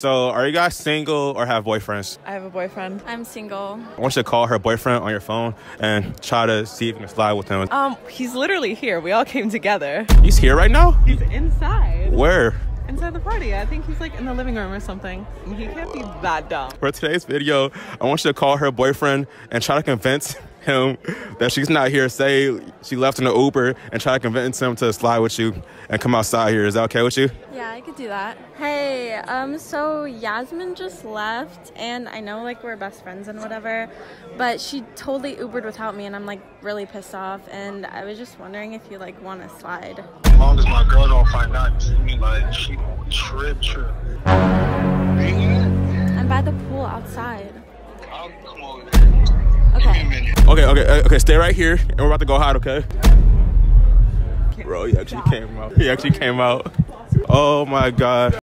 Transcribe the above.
So, are you guys single or have boyfriends? I have a boyfriend. I'm single. I want you to call her boyfriend on your phone and try to see if you can slide with him. Um, he's literally here. We all came together. He's here right now? He's inside. Where? Inside the party. I think he's like in the living room or something. He can't be that dumb. For today's video, I want you to call her boyfriend and try to convince him that she's not here. Say she left in the Uber and try to convince him to slide with you and come outside here. Is that okay with you? Yeah, I could do that. Hey, um, so Yasmin just left, and I know like we're best friends and whatever, but she totally Ubered without me, and I'm like really pissed off. And I was just wondering if you like want to slide. As long as my girl don't find out, you see me like she trip trip. I'm by the pool outside. I'll come over there. Give me a Okay. Okay, okay, uh, okay. Stay right here, and we're about to go hide. Okay. Bro, he actually came out. He actually came out. Oh my god.